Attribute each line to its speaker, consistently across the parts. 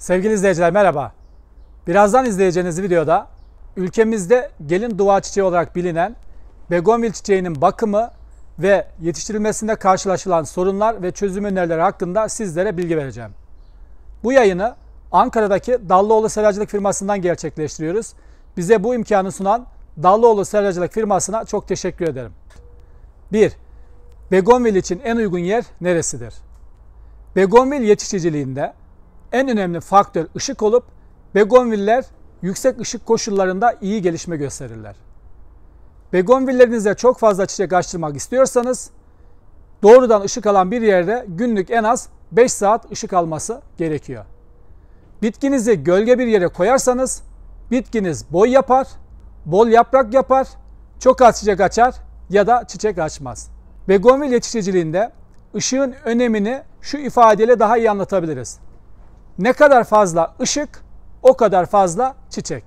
Speaker 1: Sevgili izleyiciler merhaba. Birazdan izleyeceğiniz videoda ülkemizde gelin dua çiçeği olarak bilinen begonvil çiçeğinin bakımı ve yetiştirilmesinde karşılaşılan sorunlar ve çözüm önerileri hakkında sizlere bilgi vereceğim. Bu yayını Ankara'daki Dallıoğlu Seracılık firmasından gerçekleştiriyoruz. Bize bu imkanı sunan Dallıoğlu Seracılık firmasına çok teşekkür ederim. 1. Begonvil için en uygun yer neresidir? Begonvil yetiştiriciliğinde en önemli faktör ışık olup begonviller yüksek ışık koşullarında iyi gelişme gösterirler. Begonvillerinize çok fazla çiçek açtırmak istiyorsanız doğrudan ışık alan bir yerde günlük en az 5 saat ışık alması gerekiyor. Bitkinizi gölge bir yere koyarsanız bitkiniz boy yapar, bol yaprak yapar, çok az çiçek açar ya da çiçek açmaz. Begonvil yetiştiriciliğinde ışığın önemini şu ifadeyle daha iyi anlatabiliriz. Ne kadar fazla ışık, o kadar fazla çiçek.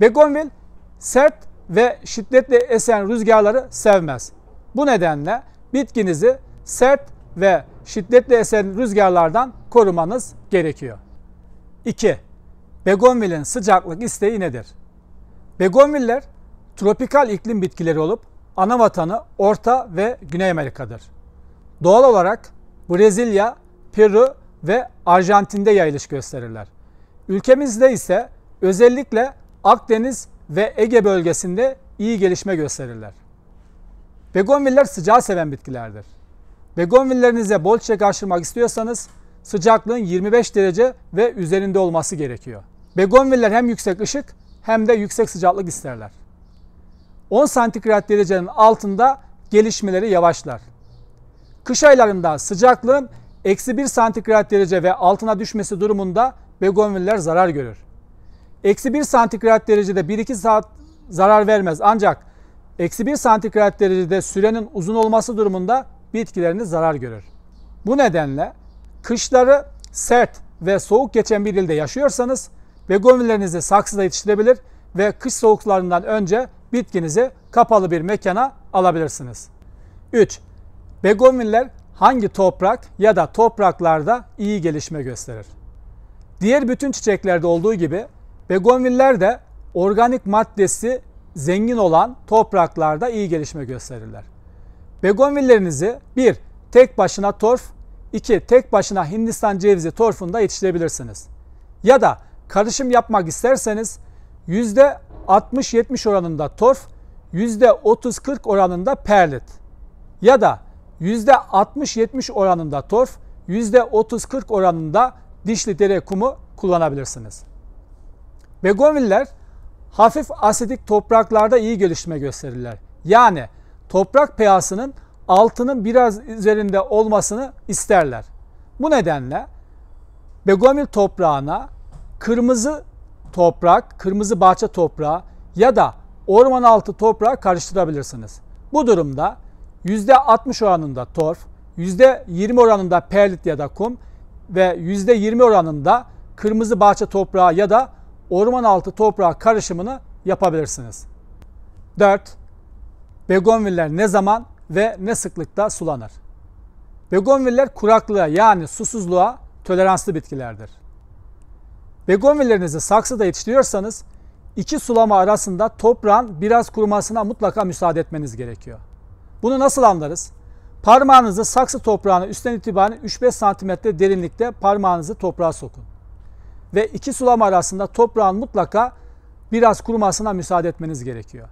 Speaker 1: Begonvil sert ve şiddetli esen rüzgarları sevmez. Bu nedenle bitkinizi sert ve şiddetli esen rüzgarlardan korumanız gerekiyor. 2. Begonvilin sıcaklık isteği nedir? Begonviller tropikal iklim bitkileri olup ana vatanı Orta ve Güney Amerika'dır. Doğal olarak Brezilya, Peru ve Arjantin'de yayılış gösterirler. Ülkemizde ise özellikle Akdeniz ve Ege bölgesinde iyi gelişme gösterirler. Begonviller sıcağı seven bitkilerdir. Begonvillerinize bol çiçek aşırmak istiyorsanız sıcaklığın 25 derece ve üzerinde olması gerekiyor. Begonviller hem yüksek ışık hem de yüksek sıcaklık isterler. 10 santigrat derecenin altında gelişmeleri yavaşlar. Kış aylarında sıcaklığın eksi 1 santigrat derece ve altına düşmesi durumunda begonviller zarar görür. Eksi 1 santigrat derecede 1-2 saat zarar vermez ancak eksi 1 santigrat derecede sürenin uzun olması durumunda bitkileriniz zarar görür. Bu nedenle kışları sert ve soğuk geçen bir ilde yaşıyorsanız begonvillerinizi saksıda yetiştirebilir ve kış soğuklarından önce bitkinizi kapalı bir mekana alabilirsiniz. 3. Begonviller hangi toprak ya da topraklarda iyi gelişme gösterir? Diğer bütün çiçeklerde olduğu gibi begonviller de organik maddesi zengin olan topraklarda iyi gelişme gösterirler. Begonvillerinizi bir tek başına torf, iki tek başına Hindistan cevizi torfunda yetiştirebilirsiniz. Ya da karışım yapmak isterseniz %60-70 oranında torf, %30-40 oranında perlit ya da %60-70 oranında torf, %30-40 oranında dişli dere kumu kullanabilirsiniz. Begonviller hafif asidik topraklarda iyi gelişme gösterirler. Yani toprak pH'sının altının biraz üzerinde olmasını isterler. Bu nedenle begonvil toprağına kırmızı toprak, kırmızı bahçe toprağı ya da orman altı toprağı karıştırabilirsiniz. Bu durumda %60 oranında torf, %20 oranında perlit ya da kum ve %20 oranında kırmızı bahçe toprağı ya da orman altı toprağı karışımını yapabilirsiniz. 4. Begonviller ne zaman ve ne sıklıkta sulanır? Begonviller kuraklığa yani susuzluğa toleranslı bitkilerdir. Begonvillerinizi saksıda yetiştiriyorsanız iki sulama arasında toprağın biraz kurumasına mutlaka müsaade etmeniz gerekiyor. Bunu nasıl anlarız? Parmağınızı saksı toprağına üstten itibaren 3-5 cm derinlikte parmağınızı toprağa sokun. Ve iki sulama arasında toprağın mutlaka biraz kurumasına müsaade etmeniz gerekiyor.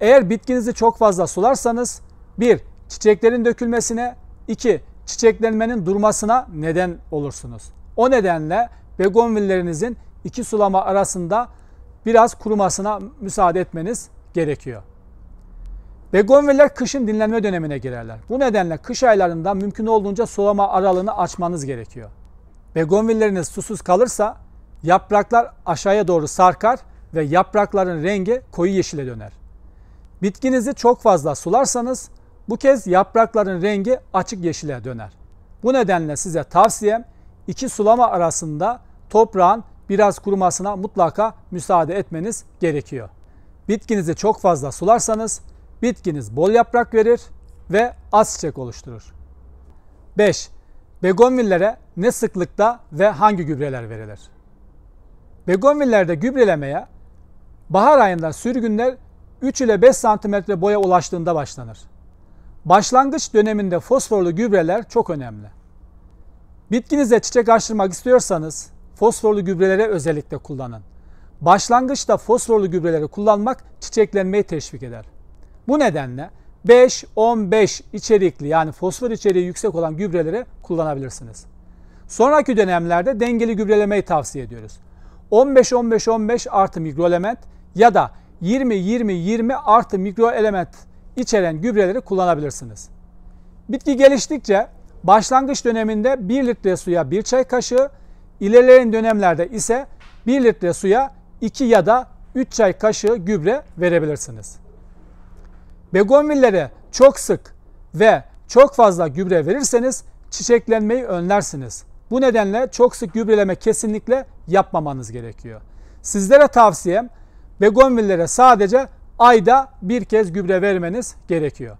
Speaker 1: Eğer bitkinizi çok fazla sularsanız 1. Çiçeklerin dökülmesine 2. Çiçeklenmenin durmasına neden olursunuz. O nedenle begonvillerinizin iki sulama arasında biraz kurumasına müsaade etmeniz gerekiyor. Begonviller kışın dinlenme dönemine girerler. Bu nedenle kış aylarında mümkün olduğunca sulama aralığını açmanız gerekiyor. Begonvilleriniz susuz kalırsa yapraklar aşağıya doğru sarkar ve yaprakların rengi koyu yeşile döner. Bitkinizi çok fazla sularsanız bu kez yaprakların rengi açık yeşile döner. Bu nedenle size tavsiyem iki sulama arasında toprağın biraz kurumasına mutlaka müsaade etmeniz gerekiyor. Bitkinizi çok fazla sularsanız bitkiniz bol yaprak verir ve az çiçek oluşturur. 5. begonvillere ne sıklıkta ve hangi gübreler verilir? Begonvillerde gübrelemeye bahar ayında sürgünler 3 ile 5 cm boya ulaştığında başlanır. Başlangıç döneminde fosforlu gübreler çok önemli. Bitkinize çiçek açtırmak istiyorsanız fosforlu gübrelere özellikle kullanın. Başlangıçta fosforlu gübreleri kullanmak çiçeklenmeyi teşvik eder. Bu nedenle 5-15 içerikli yani fosfor içeriği yüksek olan gübreleri kullanabilirsiniz. Sonraki dönemlerde dengeli gübrelemeyi tavsiye ediyoruz. 15-15-15 artı mikroelement ya da 20-20-20 artı mikroelement içeren gübreleri kullanabilirsiniz. Bitki geliştikçe başlangıç döneminde 1 litre suya 1 çay kaşığı, ilerleyen dönemlerde ise 1 litre suya 2 ya da 3 çay kaşığı gübre verebilirsiniz. Begonvillere çok sık ve çok fazla gübre verirseniz çiçeklenmeyi önlersiniz. Bu nedenle çok sık gübreleme kesinlikle yapmamanız gerekiyor. Sizlere tavsiyem begonvillere sadece ayda bir kez gübre vermeniz gerekiyor.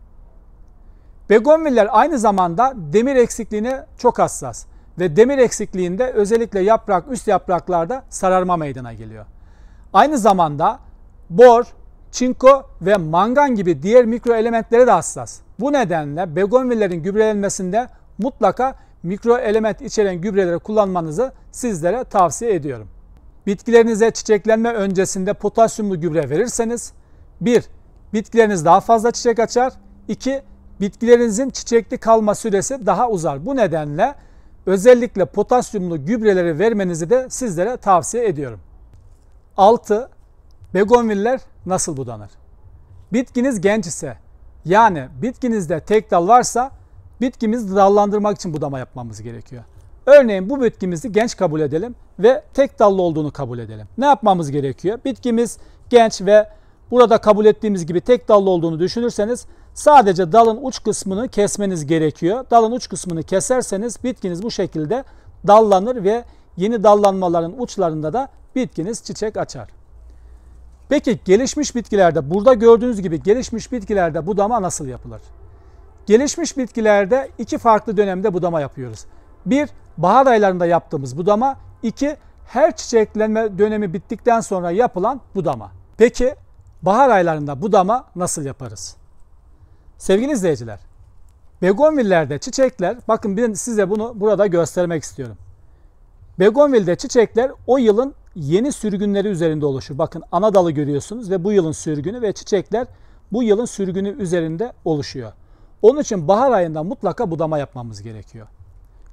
Speaker 1: Begonviller aynı zamanda demir eksikliğine çok hassas ve demir eksikliğinde özellikle yaprak üst yapraklarda sararma meydana geliyor. Aynı zamanda bor, çinko ve mangan gibi diğer mikro elementlere de hassas. Bu nedenle begonvillerin gübrelenmesinde mutlaka mikro element içeren gübreleri kullanmanızı sizlere tavsiye ediyorum. Bitkilerinize çiçeklenme öncesinde potasyumlu gübre verirseniz 1. Bitkileriniz daha fazla çiçek açar. 2. Bitkilerinizin çiçekli kalma süresi daha uzar. Bu nedenle özellikle potasyumlu gübreleri vermenizi de sizlere tavsiye ediyorum. 6. Begonviller nasıl budanır? Bitkiniz genç ise yani bitkinizde tek dal varsa bitkimizi dallandırmak için budama yapmamız gerekiyor. Örneğin bu bitkimizi genç kabul edelim ve tek dallı olduğunu kabul edelim. Ne yapmamız gerekiyor? Bitkimiz genç ve burada kabul ettiğimiz gibi tek dallı olduğunu düşünürseniz sadece dalın uç kısmını kesmeniz gerekiyor. Dalın uç kısmını keserseniz bitkiniz bu şekilde dallanır ve yeni dallanmaların uçlarında da bitkiniz çiçek açar. Peki gelişmiş bitkilerde burada gördüğünüz gibi gelişmiş bitkilerde budama nasıl yapılır? Gelişmiş bitkilerde iki farklı dönemde budama yapıyoruz. Bir, bahar aylarında yaptığımız budama. iki her çiçeklenme dönemi bittikten sonra yapılan budama. Peki bahar aylarında budama nasıl yaparız? Sevgili izleyiciler, begonvillerde çiçekler, bakın ben size bunu burada göstermek istiyorum. Begonvilde çiçekler o yılın yeni sürgünleri üzerinde oluşur. Bakın ana dalı görüyorsunuz ve bu yılın sürgünü ve çiçekler bu yılın sürgünü üzerinde oluşuyor. Onun için bahar ayında mutlaka budama yapmamız gerekiyor.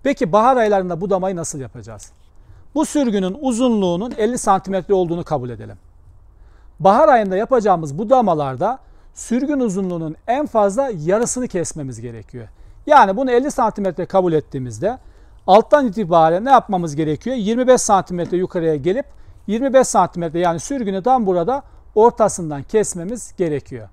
Speaker 1: Peki bahar aylarında budamayı nasıl yapacağız? Bu sürgünün uzunluğunun 50 santimetre olduğunu kabul edelim. Bahar ayında yapacağımız budamalarda sürgün uzunluğunun en fazla yarısını kesmemiz gerekiyor. Yani bunu 50 santimetre kabul ettiğimizde alttan itibaren ne yapmamız gerekiyor? 25 santimetre yukarıya gelip 25 santimetre yani sürgünü tam burada ortasından kesmemiz gerekiyor.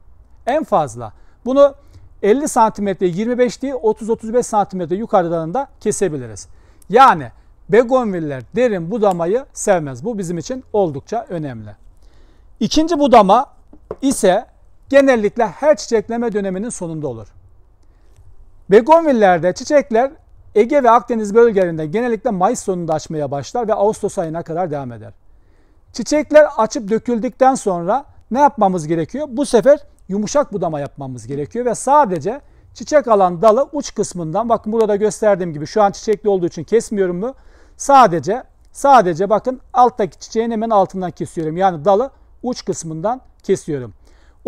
Speaker 1: En fazla. Bunu 50 santimetre 25 değil 30-35 santimetre yukarıdan da kesebiliriz. Yani begonviller derin budamayı sevmez. Bu bizim için oldukça önemli. İkinci budama ise genellikle her çiçekleme döneminin sonunda olur. Begonvillerde çiçekler Ege ve Akdeniz bölgelerinde genellikle Mayıs sonunda açmaya başlar ve Ağustos ayına kadar devam eder. Çiçekler açıp döküldükten sonra ne yapmamız gerekiyor? Bu sefer yumuşak budama yapmamız gerekiyor ve sadece çiçek alan dalı uç kısmından bakın burada gösterdiğim gibi şu an çiçekli olduğu için kesmiyorum mu? Sadece sadece bakın alttaki çiçeğin hemen altından kesiyorum. Yani dalı uç kısmından kesiyorum.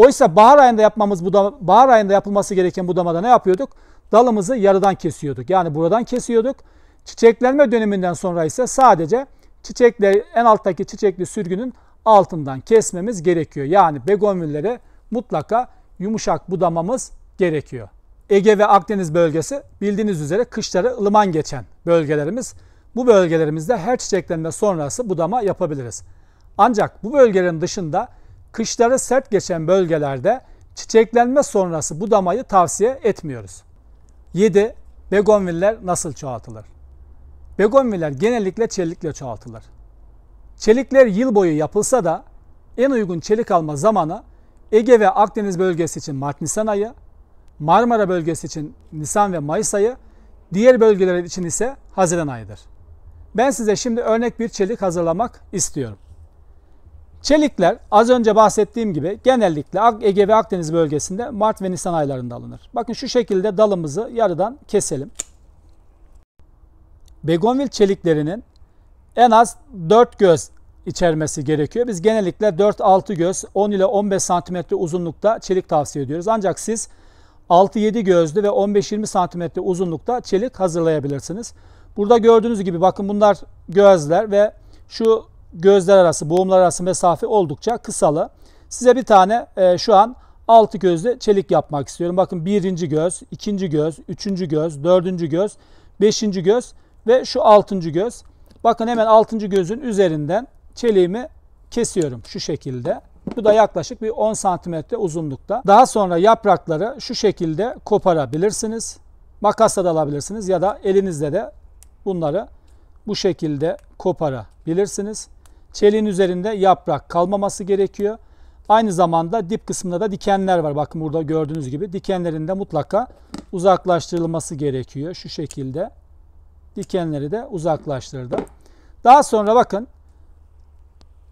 Speaker 1: Oysa bahar ayında yapmamız budama, bahar ayında yapılması gereken budamada ne yapıyorduk? Dalımızı yarıdan kesiyorduk. Yani buradan kesiyorduk. Çiçeklenme döneminden sonra ise sadece çiçekleri en alttaki çiçekli sürgünün altından kesmemiz gerekiyor. Yani begonvillere mutlaka yumuşak budamamız gerekiyor. Ege ve Akdeniz bölgesi bildiğiniz üzere kışları ılıman geçen bölgelerimiz. Bu bölgelerimizde her çiçeklenme sonrası budama yapabiliriz. Ancak bu bölgelerin dışında kışları sert geçen bölgelerde çiçeklenme sonrası budamayı tavsiye etmiyoruz. 7. Begonviller nasıl çoğaltılır? Begonviller genellikle çelikle çoğaltılır. Çelikler yıl boyu yapılsa da en uygun çelik alma zamanı Ege ve Akdeniz bölgesi için Mart-Nisan ayı, Marmara bölgesi için Nisan ve Mayıs ayı, Diğer bölgeler için ise Haziran ayıdır. Ben size şimdi örnek bir çelik hazırlamak istiyorum. Çelikler az önce bahsettiğim gibi genellikle Ege ve Akdeniz bölgesinde Mart ve Nisan aylarında alınır. Bakın şu şekilde dalımızı yarıdan keselim. Begonvil çeliklerinin en az 4 göz içermesi gerekiyor. Biz genellikle 4-6 göz 10 ile 15 santimetre uzunlukta çelik tavsiye ediyoruz. Ancak siz 6-7 gözlü ve 15-20 santimetre uzunlukta çelik hazırlayabilirsiniz. Burada gördüğünüz gibi bakın bunlar gözler ve şu gözler arası, boğumlar arası mesafe oldukça kısalı. Size bir tane e, şu an 6 gözlü çelik yapmak istiyorum. Bakın birinci göz, ikinci göz, üçüncü göz, dördüncü göz, beşinci göz ve şu altıncı göz. Bakın hemen altıncı gözün üzerinden çeliğimi kesiyorum şu şekilde. Bu da yaklaşık bir 10 santimetre uzunlukta. Daha sonra yaprakları şu şekilde koparabilirsiniz. Makasla da alabilirsiniz ya da elinizle de bunları bu şekilde koparabilirsiniz. Çeliğin üzerinde yaprak kalmaması gerekiyor. Aynı zamanda dip kısmında da dikenler var. Bakın burada gördüğünüz gibi dikenlerin de mutlaka uzaklaştırılması gerekiyor. Şu şekilde dikenleri de uzaklaştırdı. Daha sonra bakın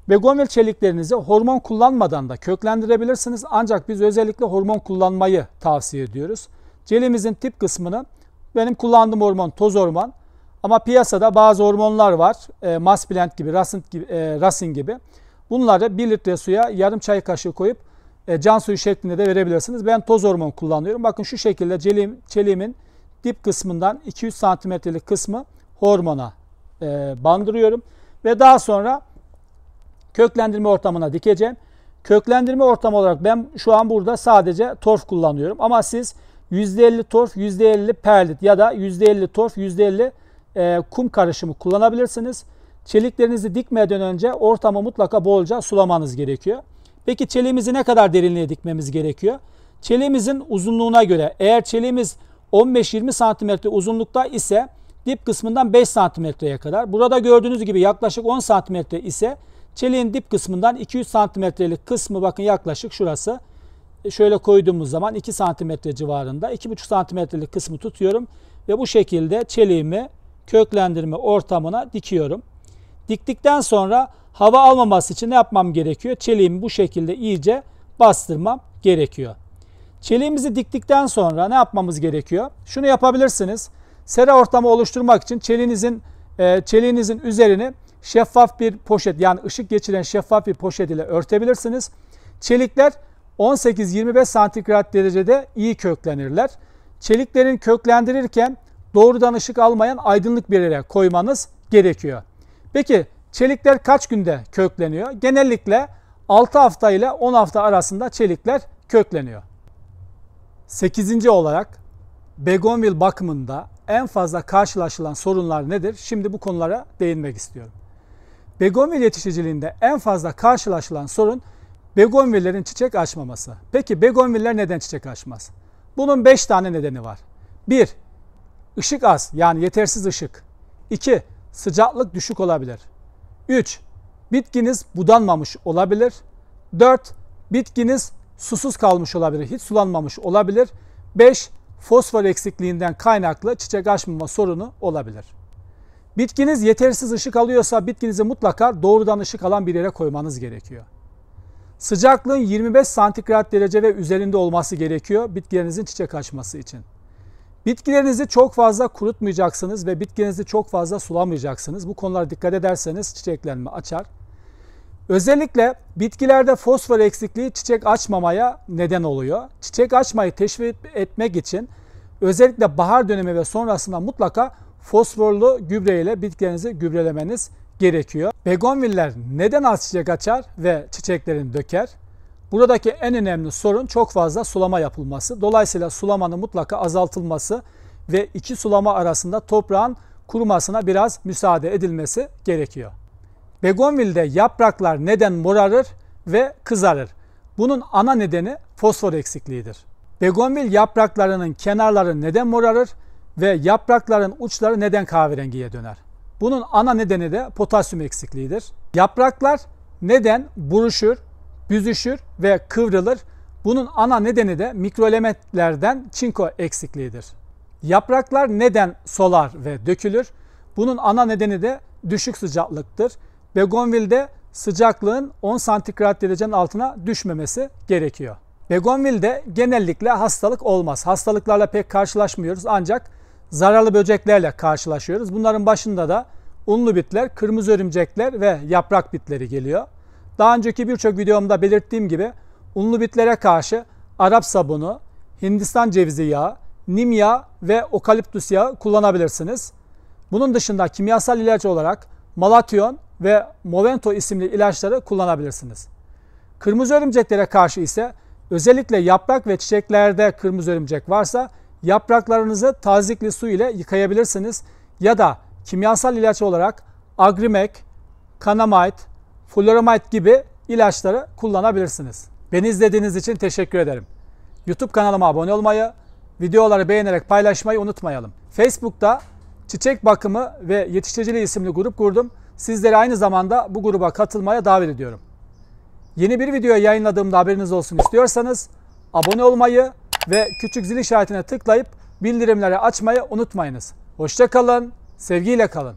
Speaker 1: Begonvil çeliklerinizi hormon kullanmadan da köklendirebilirsiniz. Ancak biz özellikle hormon kullanmayı tavsiye ediyoruz. Celimizin tip kısmını benim kullandığım hormon toz hormon. Ama piyasada bazı hormonlar var. E, Masplent gibi, Racin gibi, e, Racin gibi. Bunları 1 litre suya yarım çay kaşığı koyup e, can suyu şeklinde de verebilirsiniz. Ben toz hormon kullanıyorum. Bakın şu şekilde çeliğim, çeliğimin dip kısmından 200 santimetrelik kısmı hormona e, bandırıyorum. Ve daha sonra köklendirme ortamına dikeceğim. Köklendirme ortamı olarak ben şu an burada sadece torf kullanıyorum. Ama siz %50 torf, %50 perlit ya da %50 torf, %50 e, kum karışımı kullanabilirsiniz. Çeliklerinizi dikmeden önce ortamı mutlaka bolca sulamanız gerekiyor. Peki çeliğimizi ne kadar derinliğe dikmemiz gerekiyor? Çeliğimizin uzunluğuna göre eğer çeliğimiz 15-20 santimetre uzunlukta ise dip kısmından 5 santimetreye kadar. Burada gördüğünüz gibi yaklaşık 10 santimetre ise çeliğin dip kısmından 200 santimetrelik kısmı bakın yaklaşık şurası. E, şöyle koyduğumuz zaman 2 santimetre civarında 2,5 santimetrelik kısmı tutuyorum ve bu şekilde çeliğimi köklendirme ortamına dikiyorum. Diktikten sonra hava almaması için ne yapmam gerekiyor? Çeliğimi bu şekilde iyice bastırmam gerekiyor. Çeliğimizi diktikten sonra ne yapmamız gerekiyor? Şunu yapabilirsiniz. Sera ortamı oluşturmak için çeliğinizin e, çeliğinizin üzerini şeffaf bir poşet yani ışık geçiren şeffaf bir poşet ile örtebilirsiniz. Çelikler 18-25 santigrat derecede iyi köklenirler. Çeliklerin köklendirirken doğrudan ışık almayan aydınlık bir yere koymanız gerekiyor. Peki çelikler kaç günde kökleniyor? Genellikle 6 hafta ile 10 hafta arasında çelikler kökleniyor. 8. olarak begonvil bakımında en fazla karşılaşılan sorunlar nedir? Şimdi bu konulara değinmek istiyorum. Begonvil yetişiciliğinde en fazla karşılaşılan sorun begonvillerin çiçek açmaması. Peki begonviller neden çiçek açmaz? Bunun 5 tane nedeni var. 1. Işık az yani yetersiz ışık. 2. Sıcaklık düşük olabilir. 3. Bitkiniz budanmamış olabilir. 4. Bitkiniz susuz kalmış olabilir, hiç sulanmamış olabilir. 5. Fosfor eksikliğinden kaynaklı çiçek açmama sorunu olabilir. Bitkiniz yetersiz ışık alıyorsa bitkinizi mutlaka doğrudan ışık alan bir yere koymanız gerekiyor. Sıcaklığın 25 santigrat derece ve üzerinde olması gerekiyor bitkilerinizin çiçek açması için. Bitkilerinizi çok fazla kurutmayacaksınız ve bitkinizi çok fazla sulamayacaksınız. Bu konulara dikkat ederseniz çiçeklenme açar. Özellikle bitkilerde fosfor eksikliği çiçek açmamaya neden oluyor. Çiçek açmayı teşvik etmek için özellikle bahar dönemi ve sonrasında mutlaka fosforlu gübre ile bitkilerinizi gübrelemeniz gerekiyor. Begonviller neden az çiçek açar ve çiçeklerini döker? Buradaki en önemli sorun çok fazla sulama yapılması. Dolayısıyla sulamanın mutlaka azaltılması ve iki sulama arasında toprağın kurumasına biraz müsaade edilmesi gerekiyor. Begonvil'de yapraklar neden morarır ve kızarır? Bunun ana nedeni fosfor eksikliğidir. Begonvil yapraklarının kenarları neden morarır ve yaprakların uçları neden kahverengiye döner? Bunun ana nedeni de potasyum eksikliğidir. Yapraklar neden buruşur, büzüşür ve kıvrılır? Bunun ana nedeni de mikroelementlerden çinko eksikliğidir. Yapraklar neden solar ve dökülür? Bunun ana nedeni de düşük sıcaklıktır. Begonvil'de sıcaklığın 10 santigrat derecenin altına düşmemesi gerekiyor. Begonvil'de genellikle hastalık olmaz. Hastalıklarla pek karşılaşmıyoruz ancak zararlı böceklerle karşılaşıyoruz. Bunların başında da unlu bitler, kırmızı örümcekler ve yaprak bitleri geliyor. Daha önceki birçok videomda belirttiğim gibi unlu bitlere karşı Arap sabunu, Hindistan cevizi yağı, nim yağı ve okaliptüs yağı kullanabilirsiniz. Bunun dışında kimyasal ilaç olarak Malatyon ve Movento isimli ilaçları kullanabilirsiniz. Kırmızı örümceklere karşı ise özellikle yaprak ve çiçeklerde kırmızı örümcek varsa yapraklarınızı tazikli su ile yıkayabilirsiniz ya da kimyasal ilaç olarak Agrimek, Kanamite, Fluoramide gibi ilaçları kullanabilirsiniz. Beni izlediğiniz için teşekkür ederim. YouTube kanalıma abone olmayı, videoları beğenerek paylaşmayı unutmayalım. Facebook'ta Çiçek Bakımı ve Yetiştiriciliği isimli grup kurdum. Sizleri aynı zamanda bu gruba katılmaya davet ediyorum. Yeni bir video yayınladığımda haberiniz olsun istiyorsanız abone olmayı ve küçük zil işaretine tıklayıp bildirimleri açmayı unutmayınız. Hoşçakalın, sevgiyle kalın.